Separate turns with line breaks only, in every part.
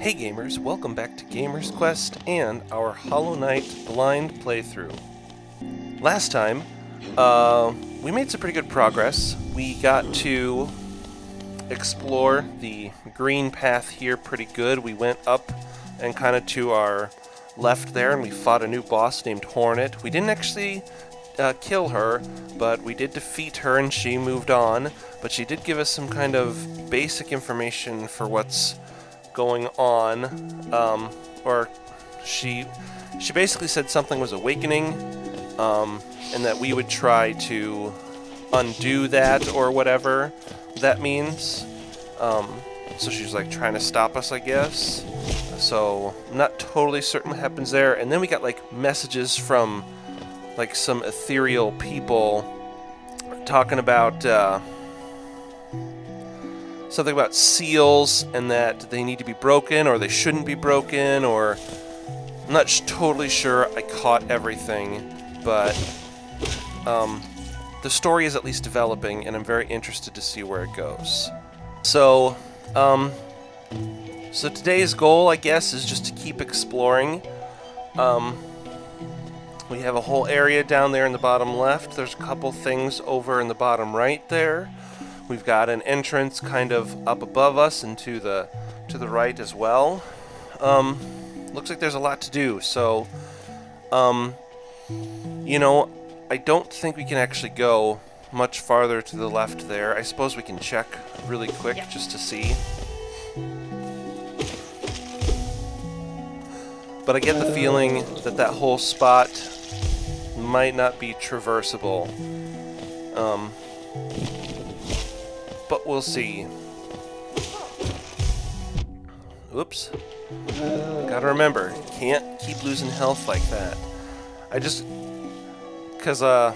Hey gamers, welcome back to Gamers Quest and our Hollow Knight blind playthrough. Last time, uh, we made some pretty good progress. We got to explore the green path here pretty good. We went up and kind of to our left there and we fought a new boss named Hornet. We didn't actually uh, kill her, but we did defeat her and she moved on. But she did give us some kind of basic information for what's going on. Um, or she she basically said something was awakening, um, and that we would try to undo that or whatever that means. Um, so she's like trying to stop us, I guess. So I'm not totally certain what happens there. And then we got like messages from like some ethereal people talking about uh, something about seals and that they need to be broken or they shouldn't be broken or I'm not totally sure I caught everything, but um, the story is at least developing and I'm very interested to see where it goes. So, um, so today's goal, I guess, is just to keep exploring. Um, we have a whole area down there in the bottom left. There's a couple things over in the bottom right there. We've got an entrance kind of up above us and to the to the right as well. Um, looks like there's a lot to do. So, um, you know, I don't think we can actually go much farther to the left there. I suppose we can check really quick
Yep.
just to see. But I get the feeling that that whole spot might not be traversable. Um, but we'll see. Oops. Gotta remember, can't keep losing health like that. I just... Because, uh...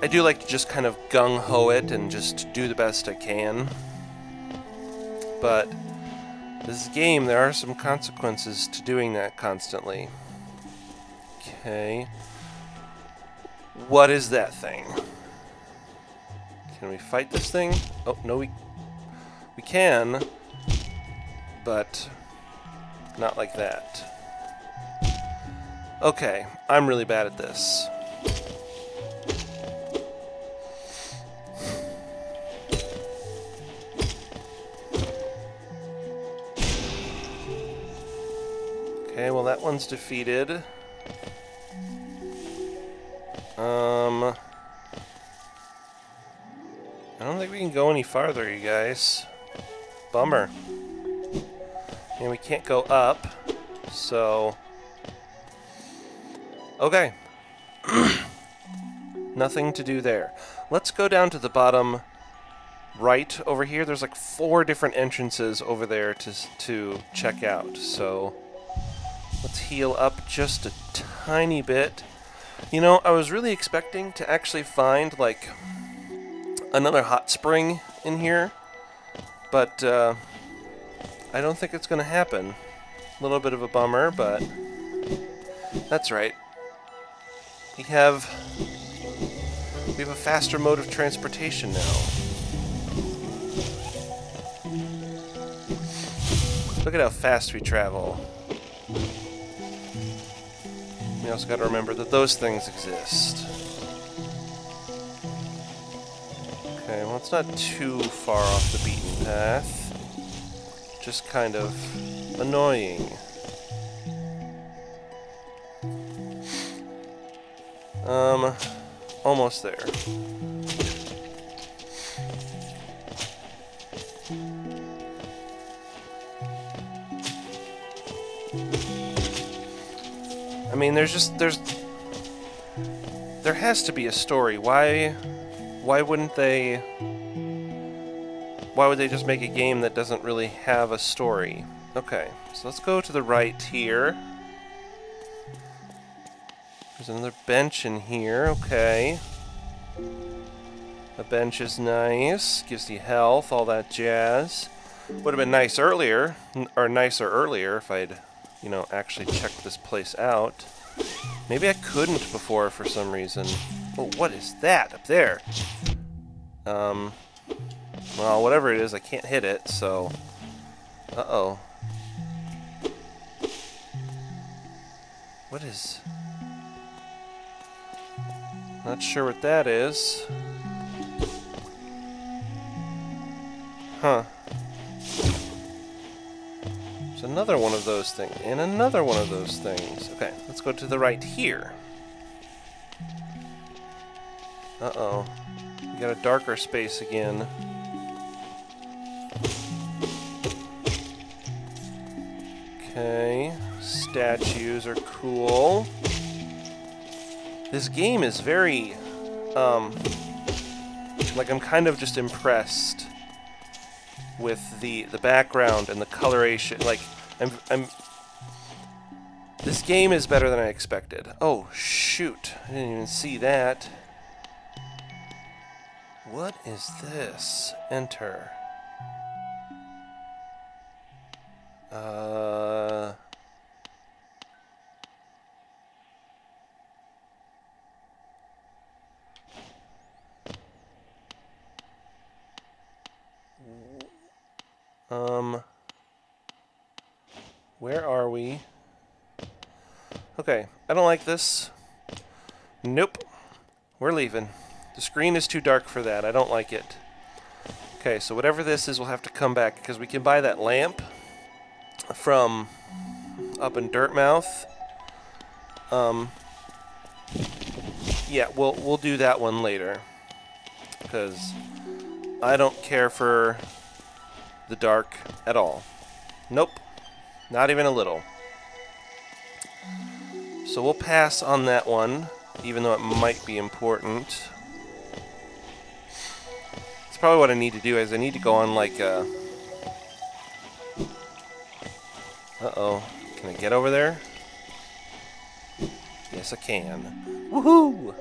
I do like to just kind of gung-ho it and just do the best I can. But... This game, there are some consequences to doing that constantly. Okay. What is that thing? Can we fight this thing? Oh, no, we... We can, but not like that. Okay, I'm really bad at this. Okay, well that one's defeated. Um... I don't think we can go any farther, you guys. Bummer. And we can't go up, so... Okay. Nothing to do there. Let's go down to the bottom right over here. There's like four different entrances over there to, to check out, so... Let's heal up just a tiny bit. You know, I was really expecting to actually find, like, another hot spring in here, but uh, I don't think it's going to happen. A little bit of a bummer, but that's right. We have we have a faster mode of transportation now. Look at how fast we travel. We also got to remember that those things exist. Okay, well it's not too far off the beaten path. Just kind of annoying. Um, almost there. I mean, there's just, there's, there has to be a story. Why, why wouldn't they, why would they just make a game that doesn't really have a story? Okay, so let's go to the right here. There's another bench in here, okay. A bench is nice, gives you health, all that jazz. Would have been nice earlier, or nicer earlier if I'd, you know, actually checked this place out. Maybe I couldn't before for some reason. Oh, what is that up there? Um, well, whatever it is, I can't hit it, so... Uh-oh. What is... Not sure what that is. Huh. There's another one of those things, and another one of those things. Okay, let's go to the right here. Uh-oh. We got a darker space again. Okay. Statues are cool. This game is very, um, like I'm kind of just impressed with the the background and the coloration. Like I'm I'm. This game is better than I expected. Oh shoot! I didn't even see that. What is this? Enter. Uh. Um, where are we? Okay, I don't like this. Nope. We're leaving. The screen is too dark for that. I don't like it. Okay, so whatever this is, we'll have to come back because we can buy that lamp from up in Dirtmouth. Um, yeah, we'll we'll do that one later because I don't care for the dark at all. Nope. Not even a little. So we'll pass on that one, even though it might be important. Probably what I need to do is I need to go on like a... Uh-oh. Can I get over there? Yes, I can. Woohoo!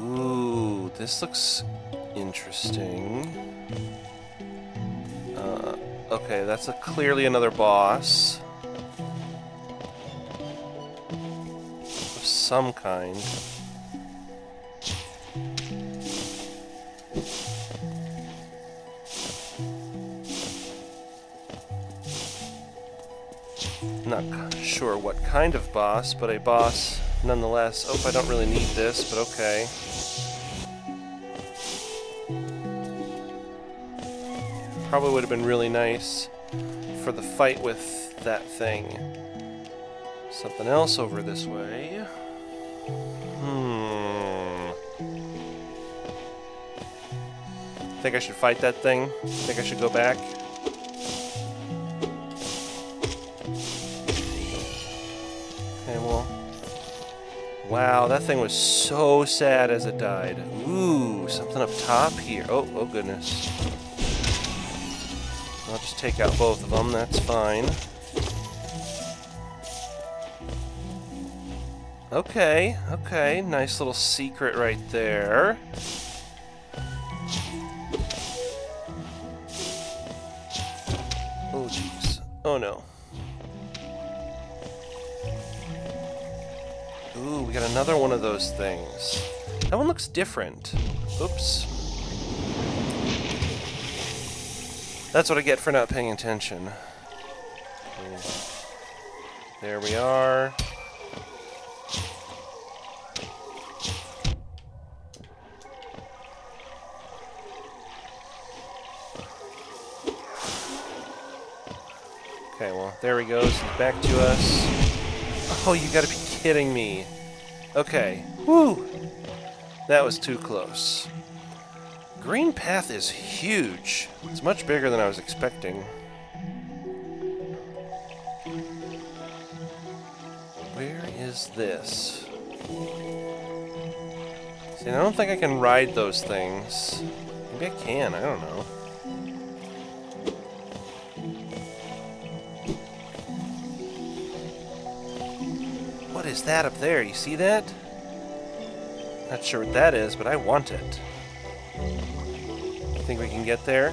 Ooh, this looks interesting. Uh, okay, that's a, clearly another boss. Of some kind. Not sure what kind of boss, but a boss nonetheless. Oh, I don't really need this, but okay. Probably would have been really nice for the fight with that thing. Something else over this way. Think I should fight that thing? Think I should go back? Okay, well. Wow, that thing was so sad as it died. Ooh, something up top here. Oh, oh goodness. I'll just take out both of them, that's fine. Okay, okay, nice little secret right there. Oh no. Ooh, we got another one of those things. That one looks different. Oops. That's what I get for not paying attention. There we are. There he goes. He's back to us. Oh, you gotta be kidding me. Okay. Woo! That was too close. Green Path is huge. It's much bigger than I was expecting. Where is this? See, I don't think I can ride those things. Maybe I can, I don't know. That up there? You see that? Not sure what that is, but I want it. I Think we can get there?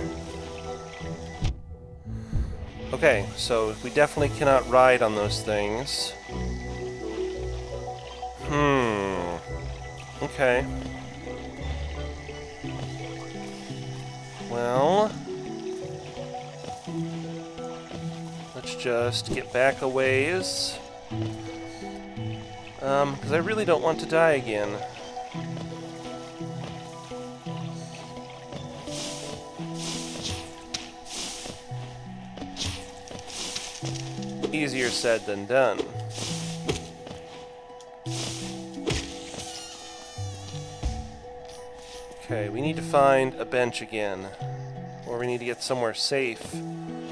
Okay, so we definitely cannot ride on those things. Hmm. Okay. Well... Let's just get back a ways. Um, because I really don't want to die again. Easier said than done. Okay, we need to find a bench again. Or we need to get somewhere safe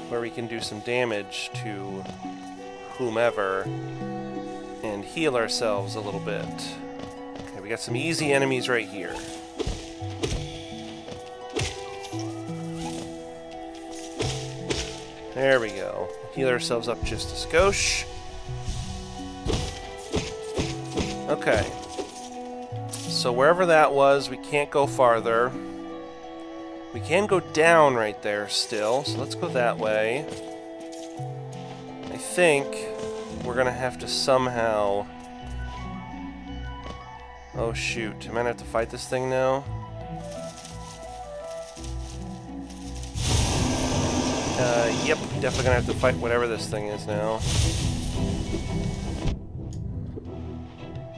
where we can do some damage to whomever heal ourselves a little bit. Okay, we got some easy enemies right here. There we go. Heal ourselves up just a skosh. Okay. So wherever that was, we can't go farther. We can go down right there still, so let's go that way. I think we're gonna have to somehow... Oh shoot, am I gonna have to fight this thing now? Uh, yep, definitely gonna have to fight whatever this thing is now.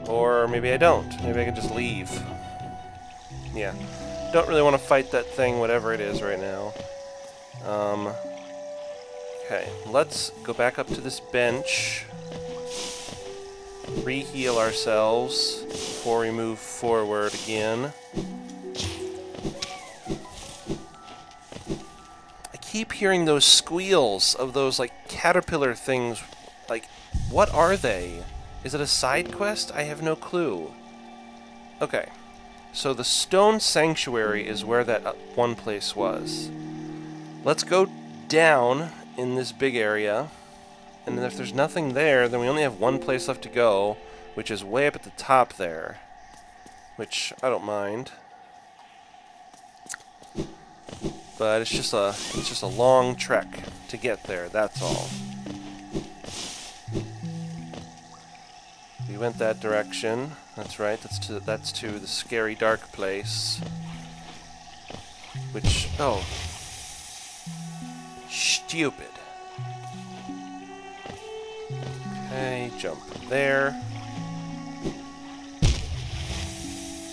Or maybe I don't. Maybe I can just leave. Yeah. Don't really want to fight that thing, whatever it is right now. Um, okay, let's go back up to this bench. Re-heal ourselves before we move forward again. I keep hearing those squeals of those, like, caterpillar things. Like, what are they? Is it a side quest? I have no clue. Okay. So the stone sanctuary is where that uh, one place was. Let's go down in this big area. And if there's nothing there, then we only have one place left to go, which is way up at the top there. Which I don't mind. But it's just a it's just a long trek to get there, that's all. We went that direction. That's right. That's to that's to the scary dark place. Which oh stupid. Okay, jump there.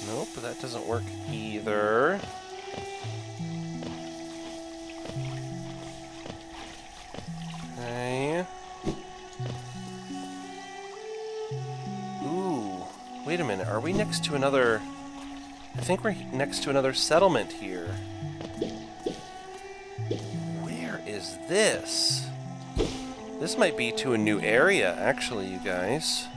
Nope, that doesn't work either. Okay. Ooh. Wait a minute. Are we next to another... I think we're next to another settlement here. This? This might be to a new area, actually, you guys.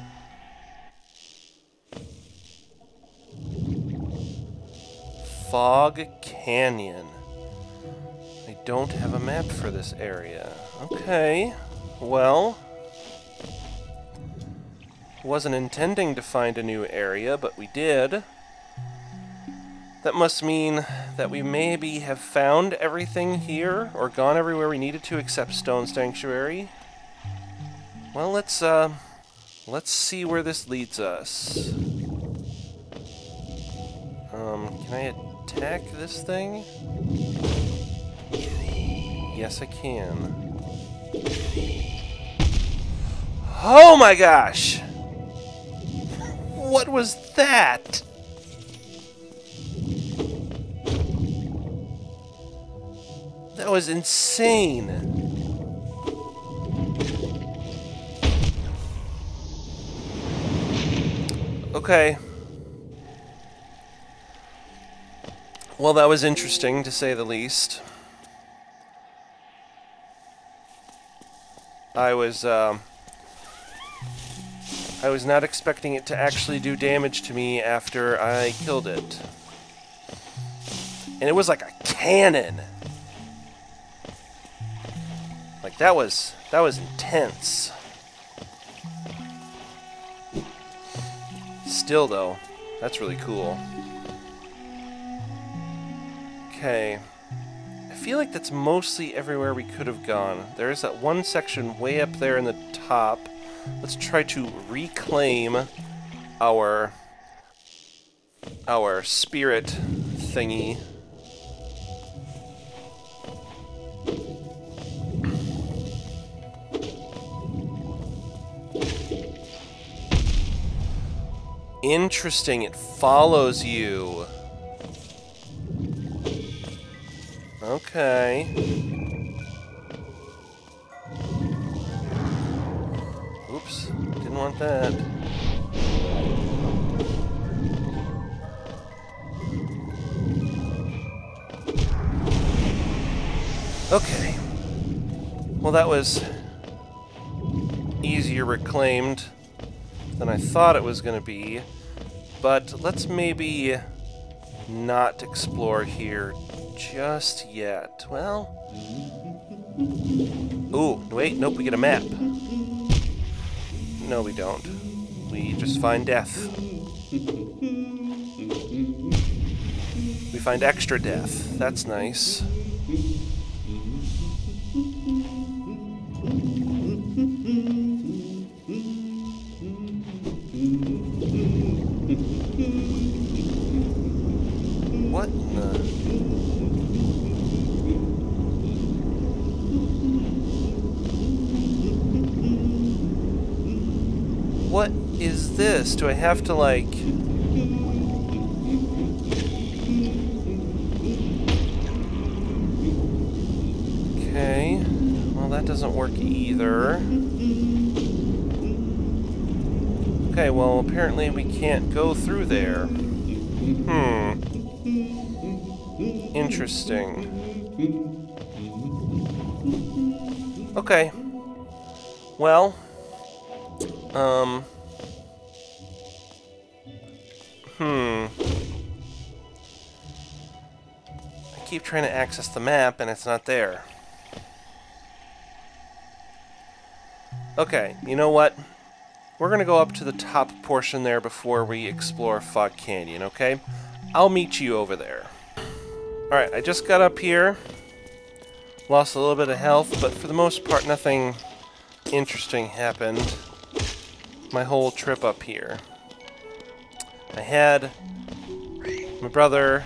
Fog Canyon. I don't have a map for this area. Okay, well... Wasn't intending to find a new area, but we did. That must mean that we maybe have found everything here, or gone everywhere we needed to except Stone Sanctuary. Well, let's, uh, let's see where this leads us. Um, can I attack this thing? Yes, I can. Oh my gosh! What was that? That was insane. Okay. Well, that was interesting, to say the least. I was, um, I was not expecting it to actually do damage to me after I killed it. And it was like a cannon. That was, that was intense. Still though, that's really cool. Okay I feel like that's mostly everywhere we could have gone. There is that one section way up there in the top. Let's try to reclaim our our spirit thingy. Interesting, it follows you. Okay. Oops, didn't want that. Okay. Well, that was easier reclaimed than I thought it was going to be. But let's maybe not explore here just yet. Well... Ooh, wait, nope, we get a map. No, we don't. We just find death. We find extra death. That's nice. What is this? Do I have to, like... Okay. Well, that doesn't work either. Okay, well, apparently we can't go through there. Hmm. Interesting. Okay. Well, um... Hmm. I keep trying to access the map and it's not there. Okay, you know what? We're gonna go up to the top portion there before we explore Fog Canyon, okay? I'll meet you over there. Alright, I just got up here. Lost a little bit of health, but for the most part nothing interesting happened my whole trip up here. I had my brother,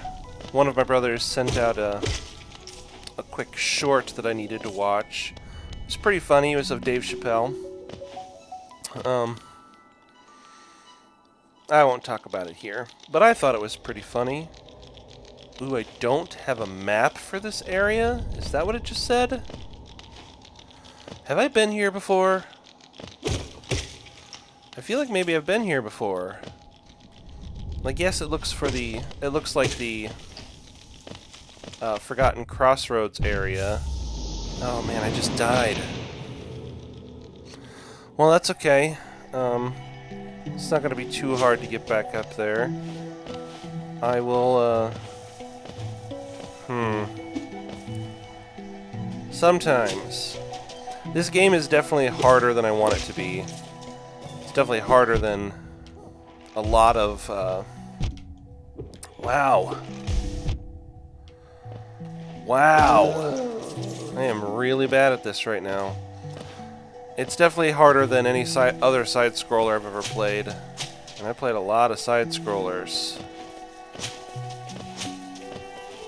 one of my brothers sent out a, a quick short that I needed to watch. It's pretty funny, it was of Dave Chappelle. Um, I won't talk about it here, but I thought it was pretty funny. Ooh, I don't have a map for this area? Is that what it just said? Have I been here before? I feel like maybe I've been here before. Like, yes, it looks for the... It looks like the... Uh, Forgotten Crossroads area. Oh man, I just died. Well, that's okay. Um, it's not going to be too hard to get back up there. I will, uh... Hmm. Sometimes. This game is definitely harder than I want it to be. Definitely harder than a lot of, uh... Wow. Wow. I am really bad at this right now. It's definitely harder than any si other side-scroller I've ever played. And I played a lot of side-scrollers.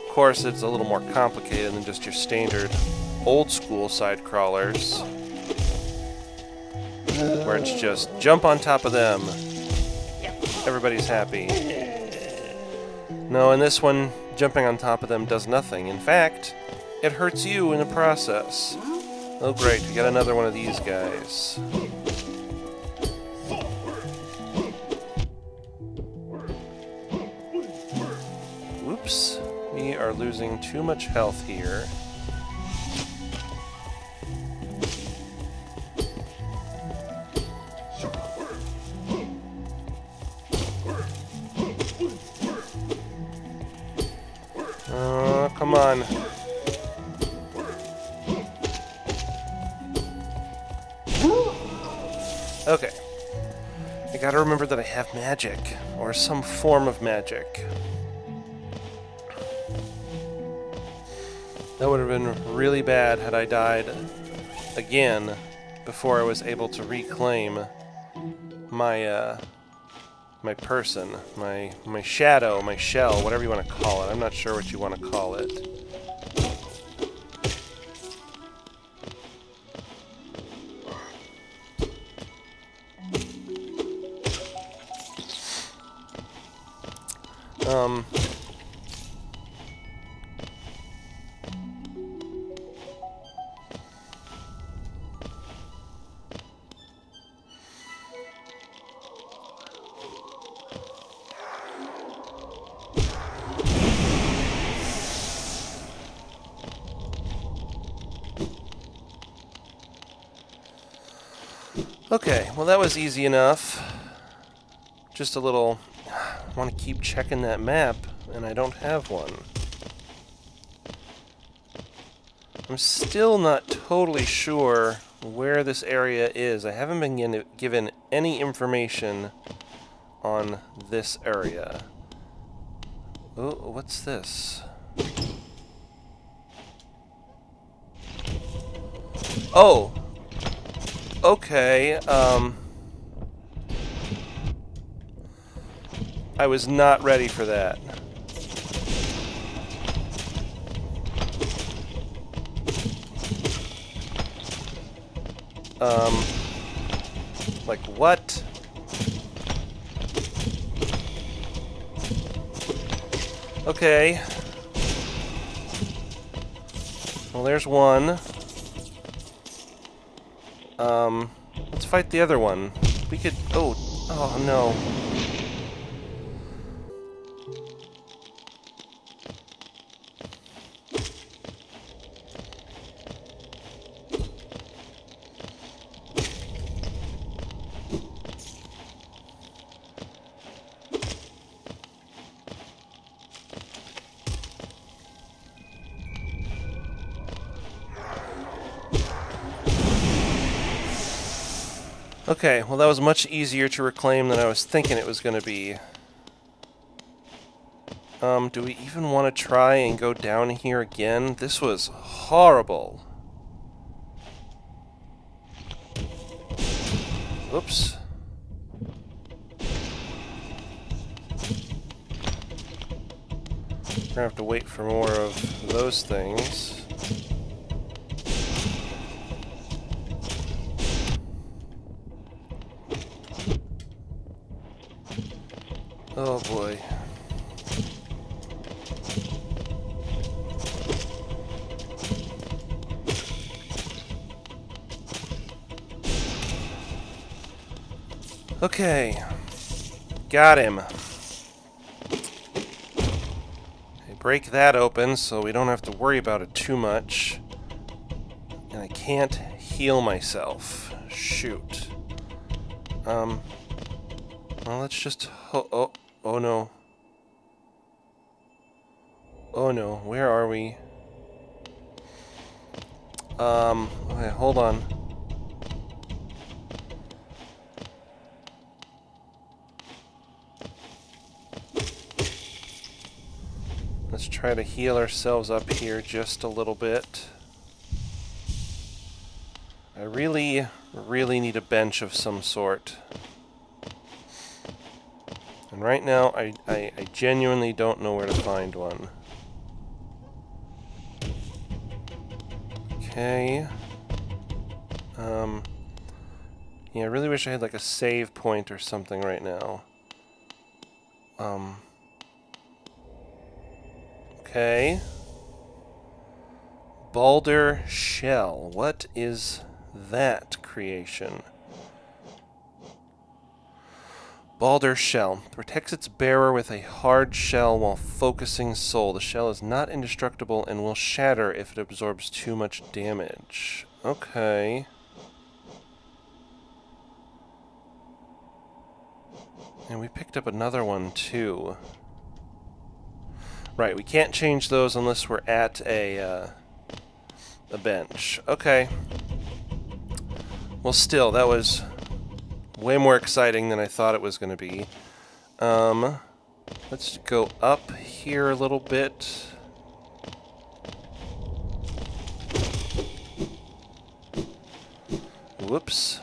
Of course, it's a little more complicated than just your standard old-school side-crawlers. Where it's just jump on top of them. Everybody's happy. No, in this one, jumping on top of them does nothing. In fact, it hurts you in the process. Oh great, we got another one of these guys. Oops, we are losing too much health here. Come on. Okay. I gotta remember that I have magic, or some form of magic. That would have been really bad had I died again before I was able to reclaim my, uh, my person, my, my shadow, my shell, whatever you want to call it. I'm not sure what you want to call it. Well that was easy enough. Just a little... I want to keep checking that map, and I don't have one. I'm still not totally sure where this area is. I haven't been given any information on this area. Oh, what's this? Oh, okay, um... I was not ready for that. Um... Like, what? Okay. Well, there's one. Um, let's fight the other one. We could... Oh, oh no. Well that was much easier to reclaim than I was thinking it was going to be. Um, do we even want to try and go down here again? This was horrible. Oops. We're gonna have to wait for more of those things. Oh boy. Okay. Got him. I break that open so we don't have to worry about it too much. And I can't heal myself. Shoot. Um, well, let's just... Oh, oh, Oh no. Oh no, where are we? Um, okay, hold on. Let's try to heal ourselves up here just a little bit. I really, really need a bench of some sort. And right now, I, I, I genuinely don't know where to find one. Okay. Um, yeah, I really wish I had like a save point or something right now. Um, okay. Baldur Shell. What is that creation? Baldur Shell. Protects its bearer with a hard shell while focusing soul. The shell is not indestructible and will shatter if it absorbs too much damage. Okay. And we picked up another one too. Right, we can't change those unless we're at a, uh, a bench. Okay. Well, still, that was way more exciting than I thought it was going to be. Um, let's go up here a little bit. Whoops.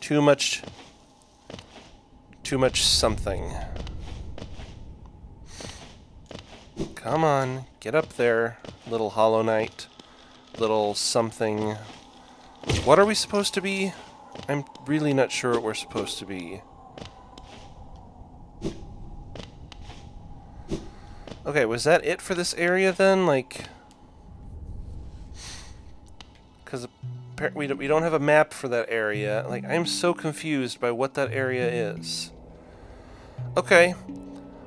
Too much... Too much something. Come on, get up there, little Hollow Knight. Little something... What are we supposed to be? I'm really not sure what we're supposed to be. Okay, was that it for this area then? Like... Because we don't, we don't have a map for that area. Like, I'm so confused by what that area is. Okay.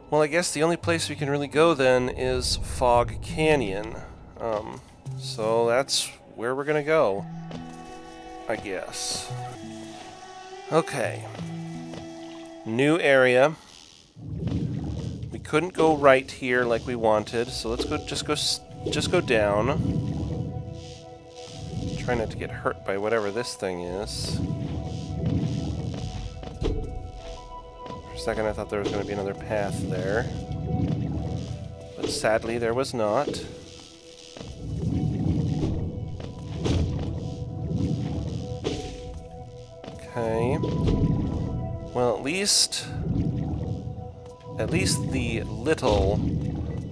Well, I guess the only place we can really go then is Fog Canyon. Um, so that's where we're gonna go. I guess. Okay. New area. We couldn't go right here like we wanted, so let's go just go just go down. Try not to get hurt by whatever this thing is. For a second I thought there was going to be another path there. But sadly there was not. Okay. Well, at least at least the little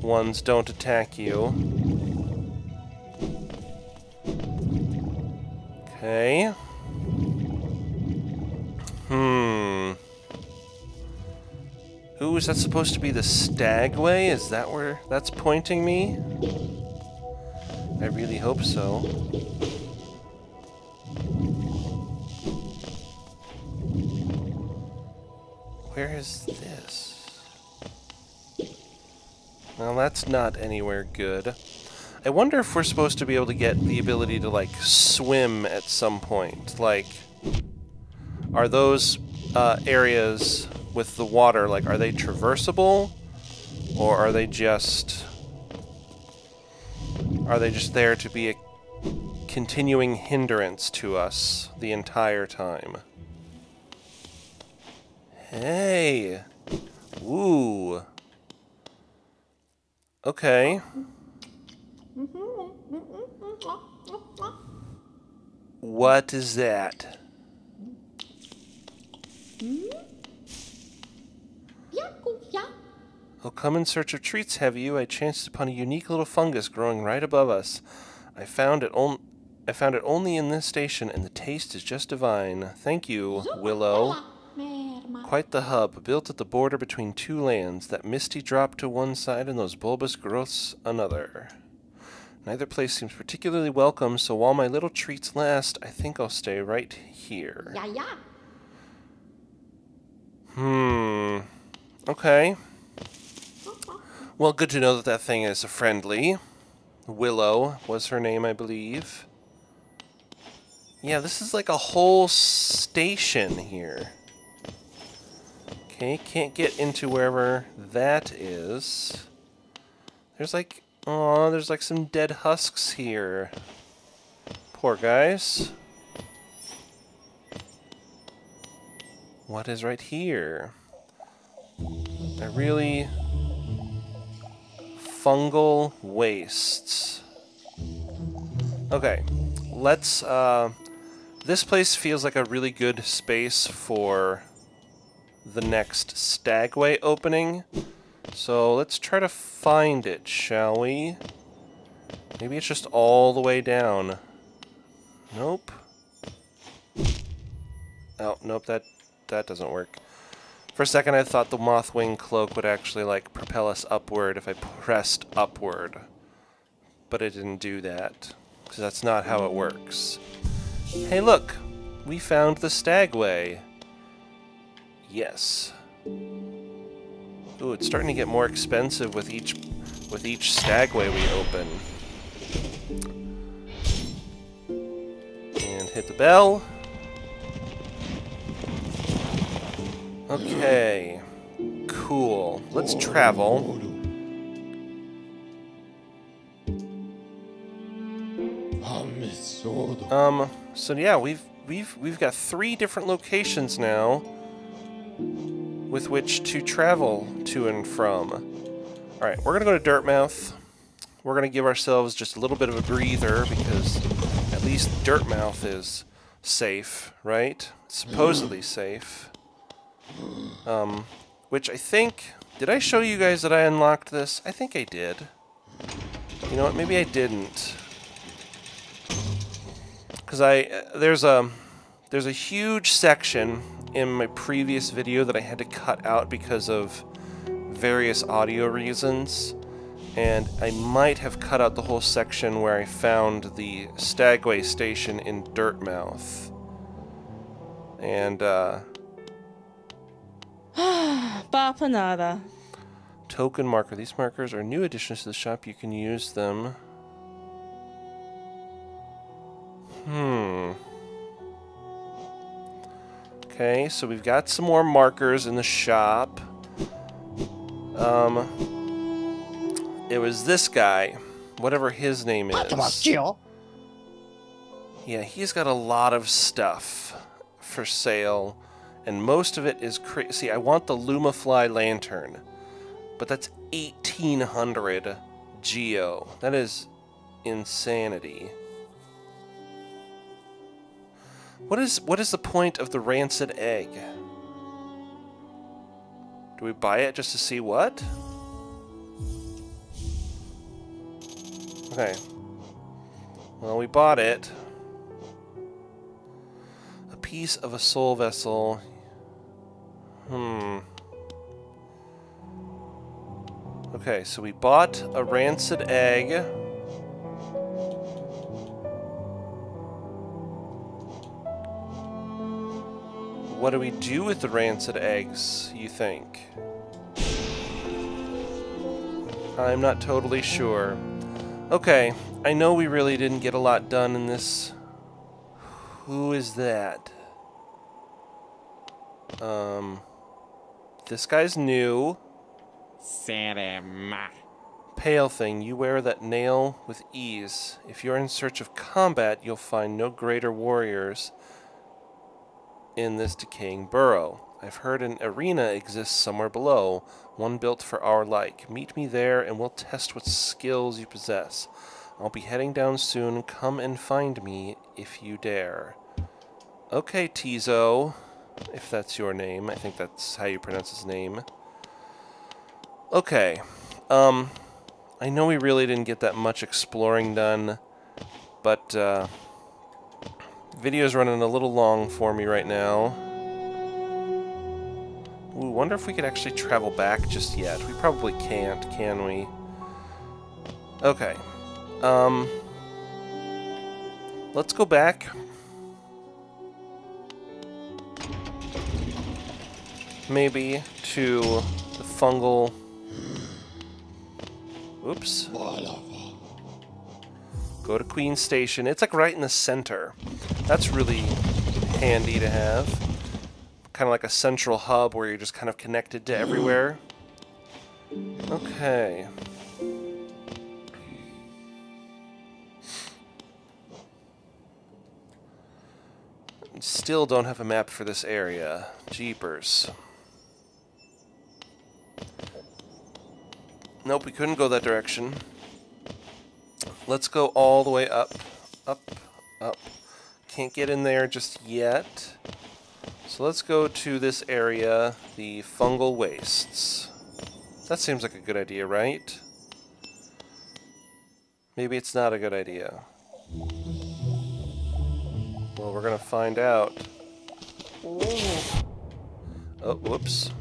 ones don't attack you. Okay. Hmm. Ooh, is that supposed to be the Stagway? Is that where that's pointing me? I really hope so. Where is this? Well, that's not anywhere good. I wonder if we're supposed to be able to get the ability to, like, swim at some point. Like, are those uh, areas with the water, like, are they traversable? Or are they just... Are they just there to be a continuing hindrance to us the entire time? Hey! Ooh! Okay. What is that? Oh, come in search of treats, have you? I chanced upon a unique little fungus growing right above us. I found it on I found it only in this station, and the taste is just divine. Thank you, Willoh. Quite the hub, built at the border between two lands, that misty drop to one side and those bulbous growths another. Neither place seems particularly welcome, so while my little treats last, I think I'll stay right here.
Yeah, yeah.
Hmm. Okay. Well, good to know that that thing is a friendly. Willoh was her name, I believe. Yeah, this is like a whole station here. Okay, can't get into wherever that is. There's like, oh, there's like some dead husks here. Poor guys. What is right here? A really fungal wastes. Okay, let's, uh, this place feels like a really good space for the next Stagway opening. So let's try to find it, shall we? Maybe it's just all the way down. Nope. Oh, nope, that that doesn't work. For a second I thought the Mothwing Cloak would actually like propel us upward if I pressed upward. But it didn't do that. Because that's not how it works. Hey look! We found the Stagway! Yes. Ooh, it's starting to get more expensive with each with each stagway we open. And hit the bell. Okay. Cool. Let's travel. Um, so yeah, we've we've we've got three different locations now with which to travel to and from. Alright, we're going to go to Dirtmouth. We're to give ourselves just a little bit of a breather because at least Dirtmouth is safe, right? Supposedly safe. Um, which I think... Did I show you guys that I unlocked this? I think I did. You know what? Maybe I didn't. Because I... Uh, there's a... There's a huge section in my previous video that I had to cut out because of various audio reasons. And I might have cut out the whole section where I found the Stagway station in Dirtmouth. And, uh...
Bapanada.
Token marker. These markers are new additions to the shop. You can use them. Hmm. Okay, so we've got some more markers in the shop. Um, it was this guy, whatever his name is. Yeah, he's got a lot of stuff for sale, and most of it is crazy. See, I want the Lumafly lantern, but that's 1800 geo. That is insanity. What is what is the point of the rancid egg? Do we buy it just to see what? Okay. Well, we bought it. A piece of a soul vessel. Hmm. Okay, so we bought a rancid egg. What do we do with the rancid eggs, you think? I'm not totally sure. Okay, I know we really didn't get a lot done in this. Who is that? Um, this guy's new.
Sarema.
Pale thing, you wear that nail with ease. If you're in search of combat, you'll find no greater warriors in this decaying burrow. I've heard an arena exists somewhere below, one built for our like. Meet me there and we'll test what skills you possess. I'll be heading down soon. Come and find me if you dare. Okay, Tiso, if that's your name. I think that's how you pronounce his name. Okay, um, I know we really didn't get that much exploring done, but, uh, Video's running a little long for me right now. Ooh, wonder if we could actually travel back just yet. We probably can't, can we? Okay. Um, let's go back. Maybe to the fungal... Oops. Go to Queen Station. It's like right in the center. That's really handy to have. Kind of like a central hub where you're just kind of connected to everywhere. Okay. Still don't have a map for this area. Jeepers. Nope, we couldn't go that direction. Let's go all the way up, up, up. Can't get in there just yet. So let's go to this area, the fungal wastes. That seems like a good idea, right? Maybe it's not a good idea. Well, we're gonna find out. Oh, whoops.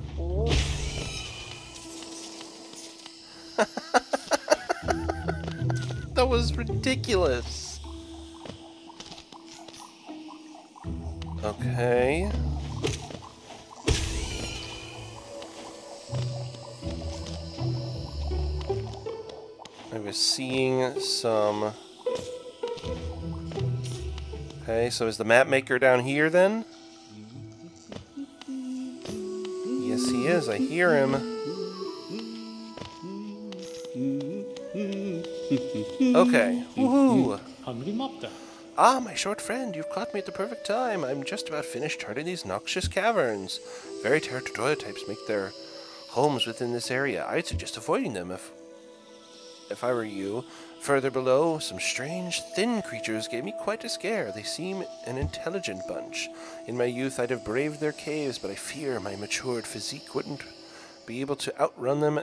that was ridiculous. Okay. I was seeing some... Okay, so is the map maker down here then? Yes, he is. I hear him. Okay. Woohoo! Ah, my short friend, you've caught me at the perfect time. I'm just about finished charting these noxious caverns. Very territorial types make their homes within this area. I'd suggest avoiding them if if I were you. Further below, some strange, thin creatures gave me quite a scare. They seem an intelligent bunch. In my youth, I'd have braved their caves, but I fear my matured physique wouldn't be able to outrun them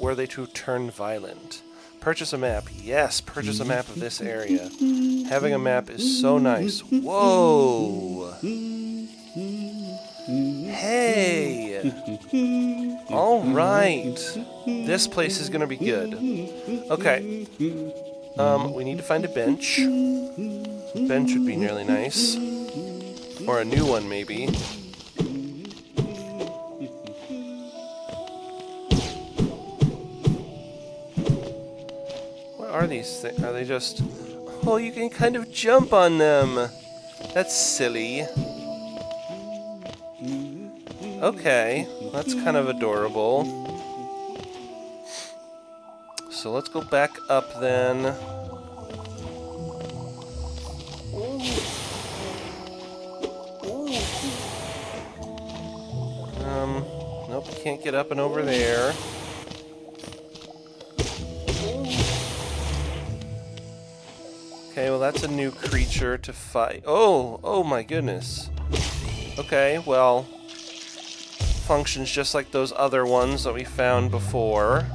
were they to turn violent. Purchase a map. Yes, purchase a map of this area. Having a map is so nice. Whoa! Hey! Alright. This place is gonna be good. Okay. Um, we need to find a bench. Bench would be nearly nice. Or a new one, maybe. These things? Are they just... Oh, you can kind of jump on them. That's silly. Okay, that's kind of adorable. So let's go back up then. Um, nope, can't get up and over there. Okay, well that's a new creature to fight. Oh, oh my goodness. Okay, well, functions just like those other ones that we found before.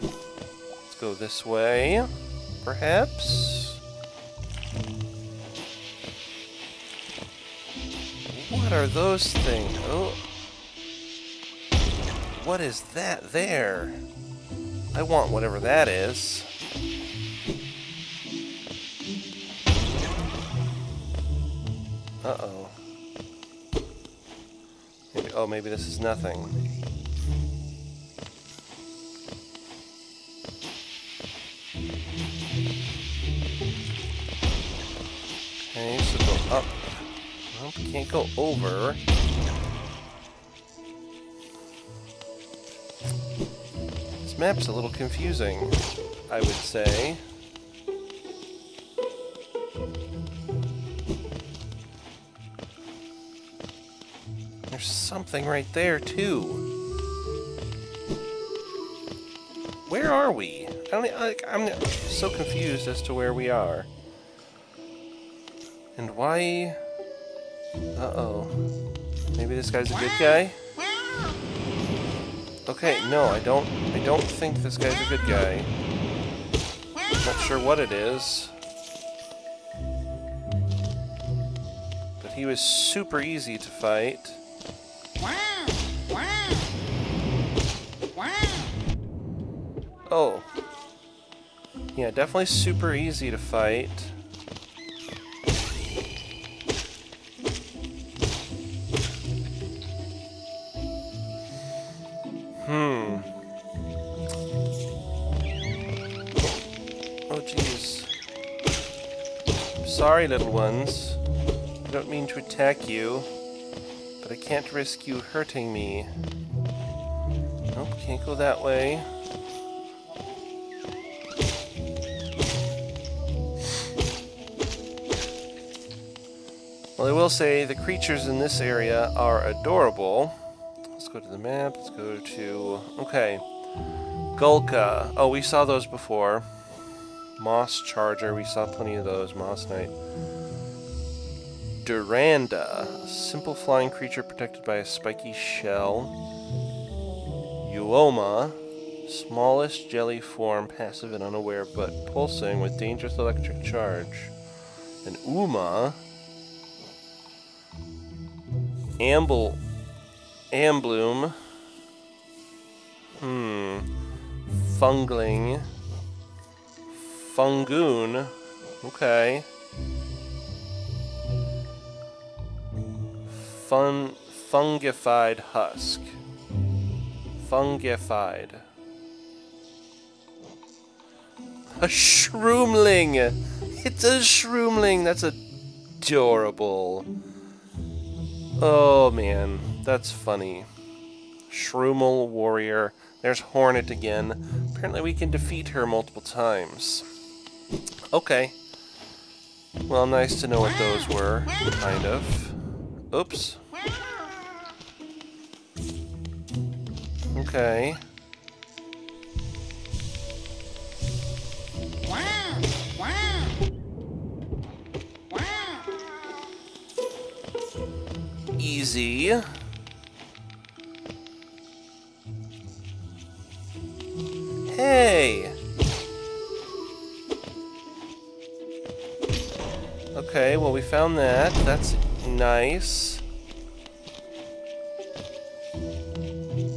Let's go this way, perhaps. What are those things? Oh. What is that there? I want whatever that is. Uh-oh. Oh, maybe this is nothing. Okay, so go up. Nope, can't go over. This map's a little confusing, I would say. Something right there, too. Where are we? I don't, I, I'm so confused as to where we are. And why... Uh-oh. Maybe this guy's a good guy? Okay, no, I don't... I don't think this guy's a good guy. Not sure what it is. But he was super easy to fight. Oh. Yeah, definitely super easy to fight. Hmm. Oh, jeez. Sorry, little ones. I don't mean to attack you, but I can't risk you hurting me. Nope, can't go that way. I will say the creatures in this area are adorable. Let's go to the map. Let's go to... Okay. Gulka. Oh, we saw those before. Moss Charger. We saw plenty of those. Moss Knight. Duranda. Simple flying creature protected by a spiky shell. Uoma. Smallest jelly form, passive and unaware, but pulsing with dangerous electric charge. And Ooma. Amble, Ambloom, hmm, Fungling, Fungoon, okay, Fun, Fungified Husk, Fungified, a Shrumeling, it's a Shrumeling, that's adorable. Oh man, that's funny. Shrumal Warrior. There's Hornet again. Apparently we can defeat her multiple times. Okay. Well, nice to know what those were, kind of. Oops. Okay. Easy. Hey! Okay, well we found that. That's nice.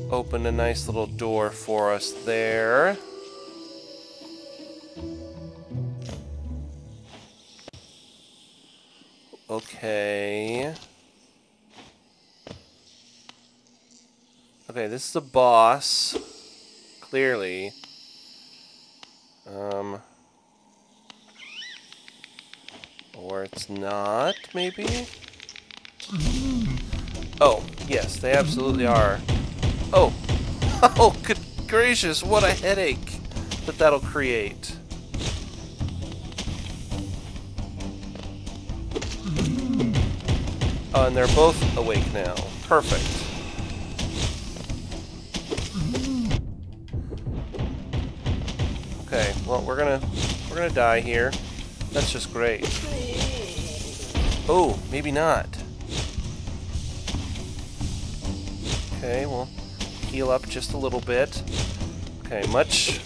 opened a nice little door for us there. This is the boss. Clearly. Um. Or it's not, maybe? Oh, yes, they absolutely are. Oh! Oh, good gracious, what a headache that that'll create. Oh, and they're both awake now. Perfect. We're gonna we're gonna die here. That's just great. Oh, maybe not. Okay, we'll heal up just a little bit. Okay, much.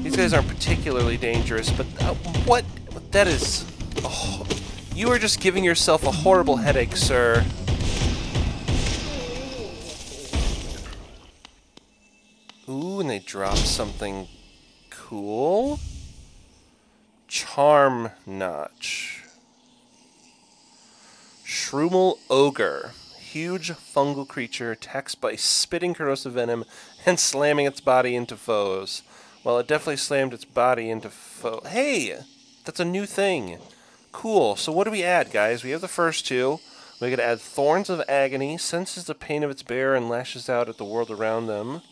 These guys aren't particularly dangerous, but uh, what? That is. Oh, you are just giving yourself a horrible headache, sir. Ooh, and they drop something cool. Charm Notch. Shrumal Ogre. Huge fungal creature attacks by spitting corrosive venom and slamming its body into foes. Well, it definitely slammed its body into foe. Hey! That's a new thing. Cool. So what do we add, guys? We have the first two. We could add Thorns of Agony, senses the pain of its bearer and lashes out at the world around them.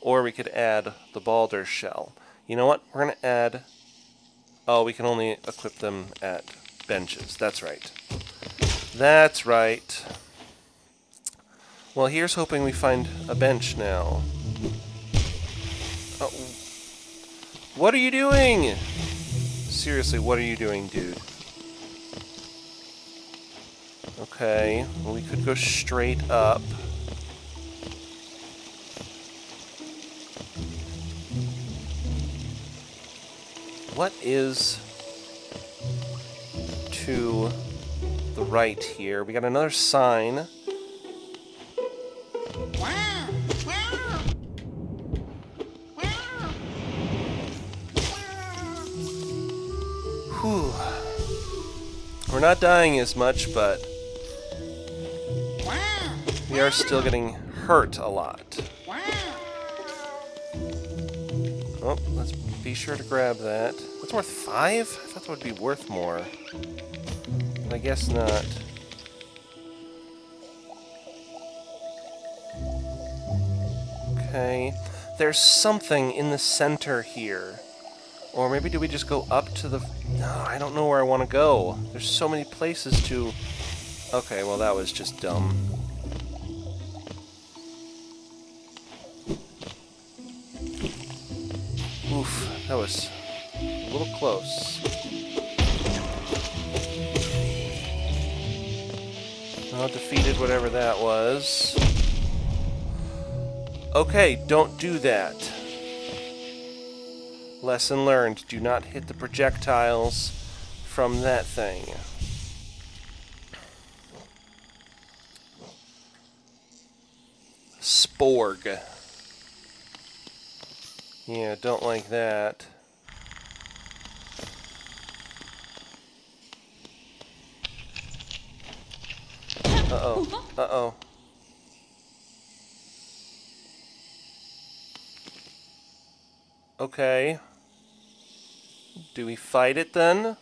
Or we could add the Baldur Shell. You know what? We're going to add... Oh, we can only equip them at benches. That's right. That's right. Well, here's hoping we find a bench now. Oh. What are you doing? Seriously, what are you doing, dude? Okay, well, we could go straight up. What is to the right here? We got another sign. We're not dying as much, but we are still getting hurt a lot. Oh, let's be sure to grab that. That's worth five? I thought that would be worth more. But I guess not. Okay. There's something in the center here. Or maybe do we just go up to the... No, I don't know where I want to go. There's so many places to... Okay, well that was just dumb. A little close. Well, defeated whatever that was. Okay, don't do that. Lesson learned, do not hit the projectiles from that thing. Sporg. Yeah, don't like that. Uh-oh. Uh-oh. Okay. Do we fight it then?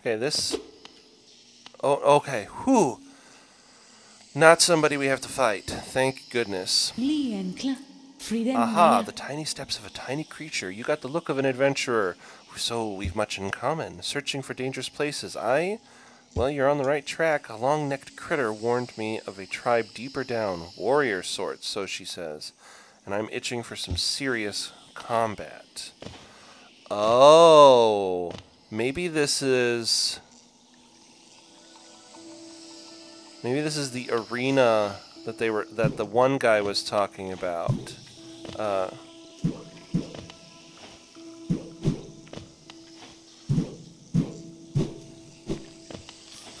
Okay, this... Oh, okay. Whew. Not somebody we have to fight. Thank goodness. Aha, the tiny steps of a tiny creature. You got the look of an adventurer. So we've much in common. Searching for dangerous places. I... Well, you're on the right track. A long-necked critter warned me of a tribe deeper down. Warrior sorts, so she says. And I'm itching for some serious combat. Oh, maybe this is... Maybe this is the arena that they were that the one guy was talking about. Uh,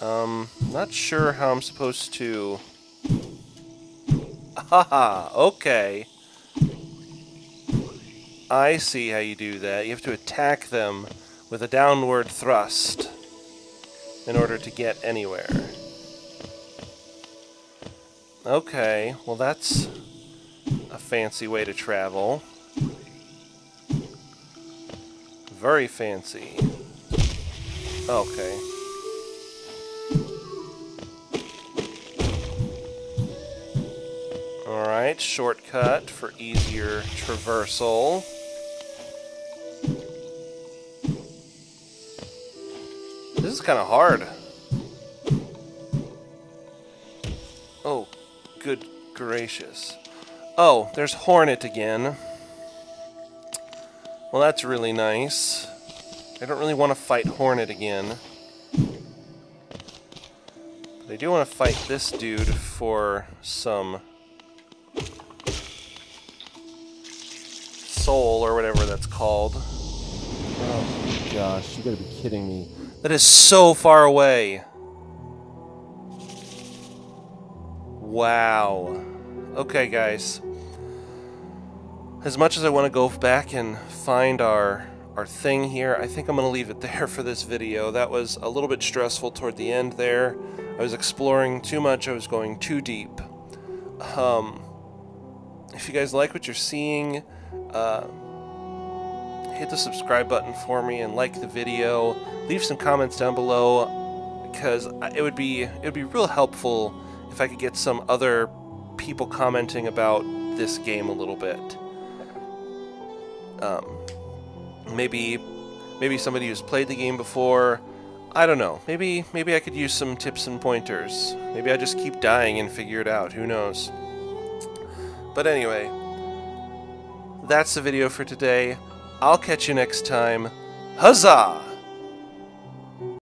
um, not sure how I'm supposed to Haha, okay. I see how you do that. You have to attack them with a downward thrust in order to get anywhere. Okay, well that's a fancy way to travel. Very fancy. Okay. Alright, shortcut for easier traversal. This is kind of hard. Oh, good gracious. Oh, there's Hornet again. Well, that's really nice. I don't really want to fight Hornet again. But I do want to fight this dude for some soul or whatever that's called.
Oh gosh, you gotta be kidding me.
That is so far away. Wow. Okay, guys. As much as I want to go back and find our our thing here, I think I'm going to leave it there for this video. That was a little bit stressful toward the end there. I was exploring too much. I was going too deep. Um, if you guys like what you're seeing, uh, hit the subscribe button for me and like the video. Leave some comments down below because it would be it would be real helpful if I could get some other people commenting about this game a little bit. Um, maybe maybe somebody who's played the game before. I don't know. Maybe maybe I could use some tips and pointers. Maybe I just keep dying and figure it out. Who knows? But anyway, that's the video for today. I'll catch you next time. Huzzah!